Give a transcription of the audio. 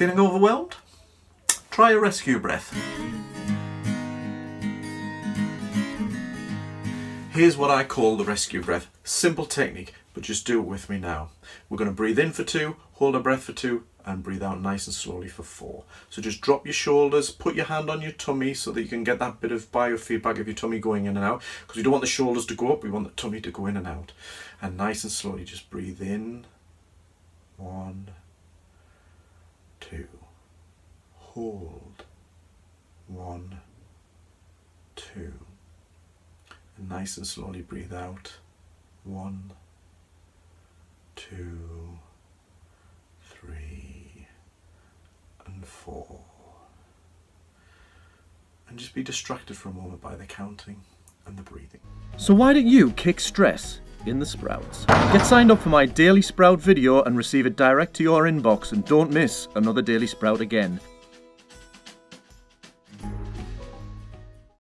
Feeling overwhelmed? Try a rescue breath. Here's what I call the rescue breath. Simple technique, but just do it with me now. We're going to breathe in for two, hold our breath for two, and breathe out nice and slowly for four. So just drop your shoulders, put your hand on your tummy so that you can get that bit of biofeedback of your tummy going in and out. Because we don't want the shoulders to go up, we want the tummy to go in and out. And nice and slowly just breathe in. One, two. Hold. One, two. And nice and slowly breathe out. One, two, three, and four. And just be distracted for a moment by the counting and the breathing. So why don't you kick stress in the Sprouts? Get signed up for my Daily Sprout video and receive it direct to your inbox and don't miss another Daily Sprout again.